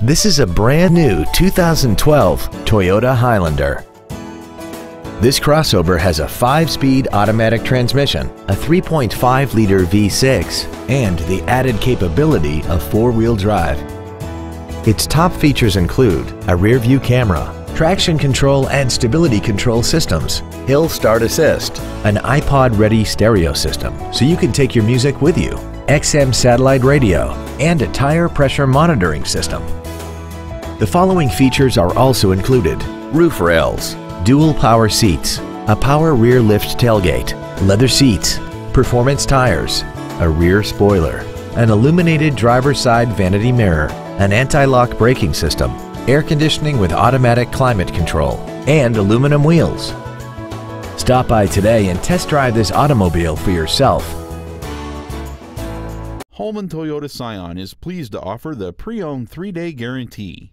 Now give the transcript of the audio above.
This is a brand new 2012 Toyota Highlander. This crossover has a 5-speed automatic transmission, a 3.5-liter V6, and the added capability of 4-wheel drive. Its top features include a rear-view camera, traction control and stability control systems, hill start assist, an iPod-ready stereo system so you can take your music with you, XM satellite radio, and a tire pressure monitoring system. The following features are also included. Roof rails, dual power seats, a power rear lift tailgate, leather seats, performance tires, a rear spoiler, an illuminated driver's side vanity mirror, an anti-lock braking system, air conditioning with automatic climate control, and aluminum wheels. Stop by today and test drive this automobile for yourself. Holman Toyota Scion is pleased to offer the pre-owned three-day guarantee.